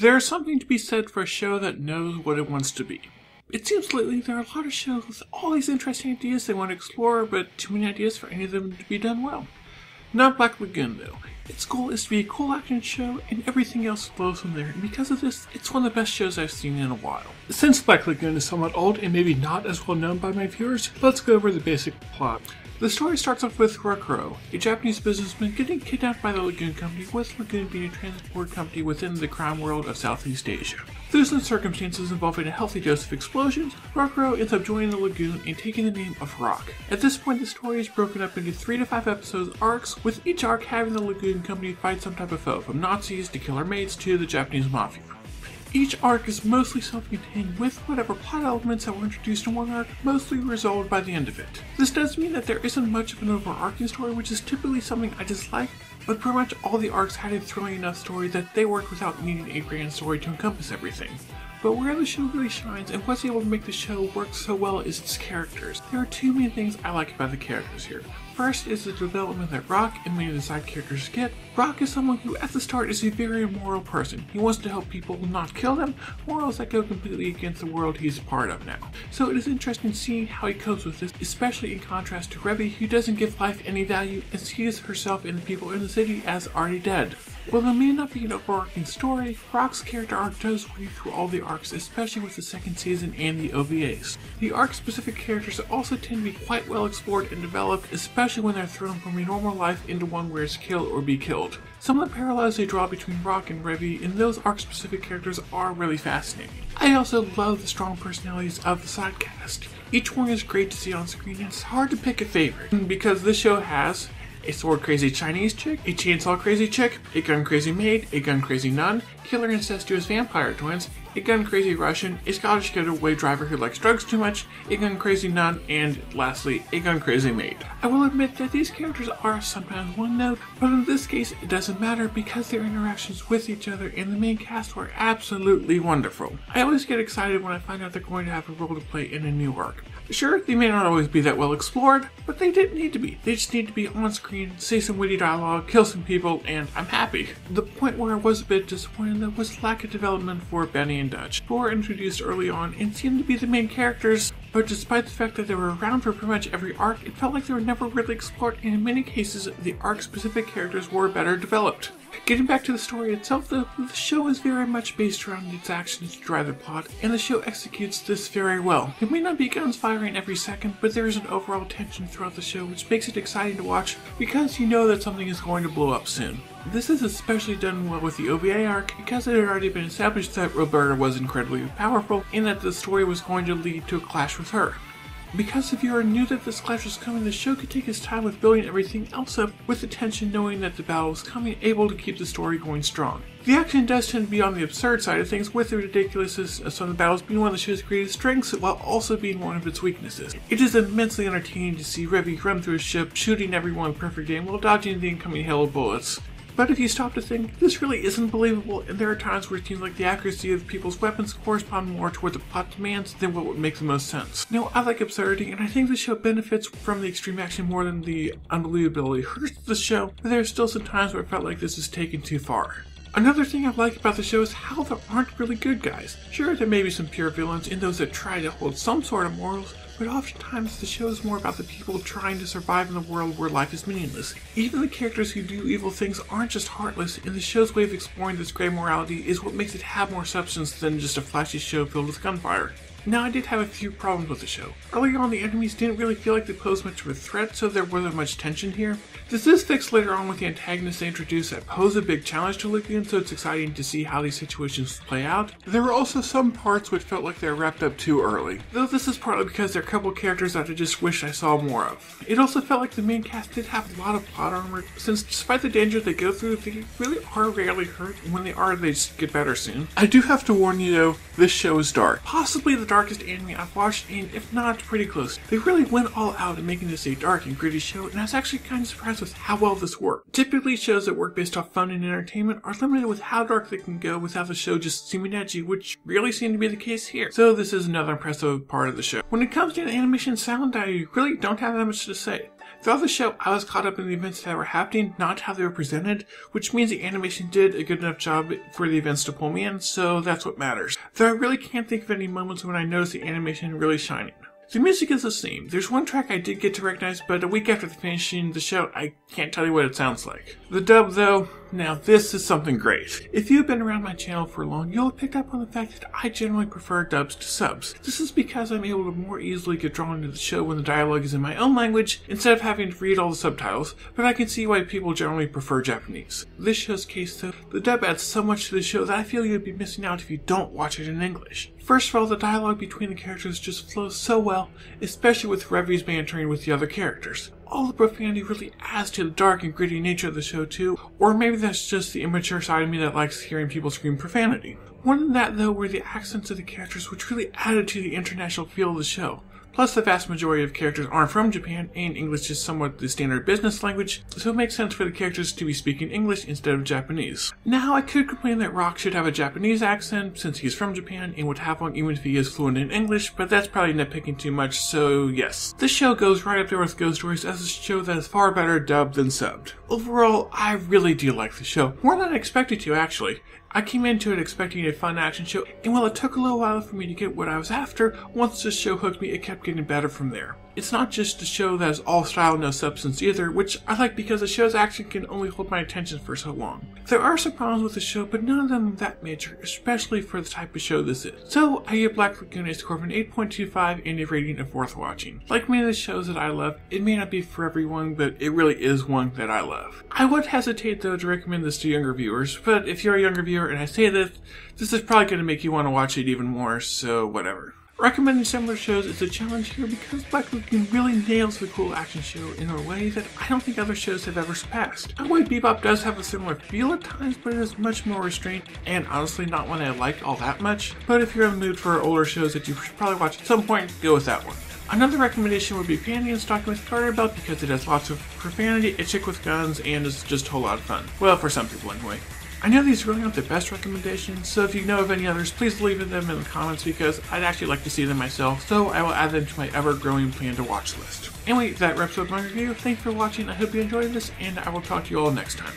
There's something to be said for a show that knows what it wants to be. It seems lately there are a lot of shows with all these interesting ideas they want to explore, but too many ideas for any of them to be done well. Not Black Lagoon, though. Its goal is to be a cool action show, and everything else flows from there, and because of this, it's one of the best shows I've seen in a while. Since Black Lagoon is somewhat old and maybe not as well known by my viewers, let's go over the basic plot. The story starts off with Rokuro, a Japanese businessman getting kidnapped by the Lagoon Company, with Lagoon being a transport company within the crime world of Southeast Asia. Through some circumstances involving a healthy dose of explosions, Rokuro ends up joining the Lagoon and taking the name of Rock. At this point, the story is broken up into three to five episodes arcs, with each arc having the Lagoon Company fight some type of foe, from Nazis to killer maids to the Japanese Mafia. Each arc is mostly self-contained with whatever plot elements that were introduced in one arc mostly resolved by the end of it. This does mean that there isn't much of an overarching story which is typically something I dislike, but pretty much all the arcs had a thrilling enough story that they worked without needing a grand story to encompass everything. But where the show really shines and what's able to make the show work so well is its characters. There are two main things I like about the characters here. First is the development that Rock and many of the side characters get. Rock is someone who at the start is a very moral person. He wants to help people not kill them, morals that go completely against the world he's a part of now. So it is interesting seeing how he copes with this, especially in contrast to Revy who doesn't give life any value and sees herself and the people in the city as already dead. While there may not be an overarching story, Rock's character arc does weave through all the arcs, especially with the second season and the OVAs. The arc-specific characters also tend to be quite well explored and developed, especially when they're thrown from a normal life into one where it's kill or be killed. Some of the parallels they draw between Rock and Revy in those arc-specific characters are really fascinating. I also love the strong personalities of the side cast. Each one is great to see on screen and it's hard to pick a favorite, because this show has a sword crazy Chinese chick, a chainsaw crazy chick, a gun crazy maid, a gun crazy nun, killer incestuous vampire twins, a gun crazy Russian, a Scottish getaway driver who likes drugs too much, a gun crazy nun, and lastly, a gun crazy maid. I will admit that these characters are sometimes one note, but in this case it doesn't matter because their interactions with each other and the main cast were absolutely wonderful. I always get excited when I find out they're going to have a role to play in a new arc. Sure, they may not always be that well explored, but they didn't need to be. They just need to be on screen, say some witty dialogue, kill some people, and I'm happy. The point where I was a bit disappointed though was lack of development for Benny and Dutch, who were introduced early on and seemed to be the main characters, but despite the fact that they were around for pretty much every arc, it felt like they were never really explored, and in many cases, the arc-specific characters were better developed. Getting back to the story itself, the, the show is very much based around its actions to drive the plot, and the show executes this very well. It may not be guns firing every second, but there is an overall tension throughout the show which makes it exciting to watch because you know that something is going to blow up soon. This is especially done well with the OVA arc because it had already been established that Roberta was incredibly powerful and that the story was going to lead to a clash with her. Because if you are new that this clash was coming, the show could take its time with building everything else up with the tension knowing that the battle was coming, able to keep the story going strong. The action does tend to be on the absurd side of things, with the ridiculousness of some of the battles being one of the show's greatest strengths while also being one of its weaknesses. It is immensely entertaining to see Revy run through a ship, shooting everyone perfect aim while dodging the incoming hail of bullets. But if you stop to think, this really isn't believable, and there are times where it seems like the accuracy of people's weapons correspond more to what the plot demands than what would make the most sense. Now, I like absurdity, and I think the show benefits from the extreme action more than the unbelievability hurts the show, but there are still some times where I felt like this is taken too far. Another thing I like about the show is how there aren't really good guys. Sure, there may be some pure villains and those that try to hold some sort of morals, but oftentimes the show is more about the people trying to survive in a world where life is meaningless. Even the characters who do evil things aren't just heartless, and the show's way of exploring this gray morality is what makes it have more substance than just a flashy show filled with gunfire. Now, I did have a few problems with the show. Early on, the enemies didn't really feel like they posed much of a threat, so there wasn't much tension here. This is fixed later on with the antagonists they introduce that pose a big challenge to Lagoon, so it's exciting to see how these situations play out. There were also some parts which felt like they were wrapped up too early, though this is partly because there are a couple characters that I just wish I saw more of. It also felt like the main cast did have a lot of plot armor, since despite the danger they go through, they really are rarely hurt, and when they are, they just get better soon. I do have to warn you though, this show is dark. Possibly the darkest anime I've watched, and if not, pretty close. They really went all out in making this a dark and gritty show, and I was actually kind of surprised with how well this worked. Typically, shows that work based off fun and entertainment are limited with how dark they can go without the show just seeming edgy, which really seemed to be the case here. So this is another impressive part of the show. When it comes to the animation sound, I really don't have that much to say. Throughout the show, I was caught up in the events that were happening, not how they were presented, which means the animation did a good enough job for the events to pull me in, so that's what matters. Though I really can't think of any moments when I noticed the animation really shining. The music is the same. There's one track I did get to recognize, but a week after the finishing the show, I can't tell you what it sounds like. The dub, though, now this is something great. If you've been around my channel for long, you'll have picked up on the fact that I generally prefer dubs to subs. This is because I'm able to more easily get drawn into the show when the dialogue is in my own language instead of having to read all the subtitles, but I can see why people generally prefer Japanese. This show's case, though, the dub adds so much to the show that I feel you'd be missing out if you don't watch it in English. First of all, the dialogue between the characters just flows so well, especially with Revy's bantering with the other characters. All the profanity really adds to the dark and gritty nature of the show too, or maybe that's just the immature side of me that likes hearing people scream profanity. More than that though were the accents of the characters which really added to the international feel of the show. Plus, the vast majority of characters aren't from Japan, and English is somewhat the standard business language, so it makes sense for the characters to be speaking English instead of Japanese. Now, I could complain that Rock should have a Japanese accent, since he's from Japan and would have one even if he is fluent in English, but that's probably nitpicking too much, so yes. This show goes right up there with Ghost Stories as a show that is far better dubbed than subbed. Overall, I really do like the show, more than I expected to actually. I came into it expecting a fun action show, and while it took a little while for me to get what I was after, once the show hooked me, it kept getting better from there. It's not just a show that is all style, no substance either, which I like because the show's action can only hold my attention for so long. There are some problems with the show, but none of them that major, especially for the type of show this is. So, I give Black Lagoon a score of an 8.25 and a rating of worth watching. Like many of the shows that I love, it may not be for everyone, but it really is one that I love. I would hesitate though to recommend this to younger viewers, but if you're a younger viewer and I say this, this is probably going to make you want to watch it even more, so whatever. Recommending similar shows is a challenge here because Black Lagoon really nails the cool action show in a way that I don't think other shows have ever surpassed. Cowboy Bebop does have a similar feel at times, but it is much more restrained and honestly not one I liked all that much. But if you're in the mood for older shows that you should probably watch at some point, go with that one. Another recommendation would be Panty and Stocking with Garter Belt because it has lots of profanity, a chick with guns, and is just a whole lot of fun. Well, for some people anyway. I know these really aren't the best recommendations, so if you know of any others, please leave them in the comments because I'd actually like to see them myself, so I will add them to my ever-growing plan to watch list. Anyway, that wraps up my review. Thanks for watching, I hope you enjoyed this, and I will talk to you all next time.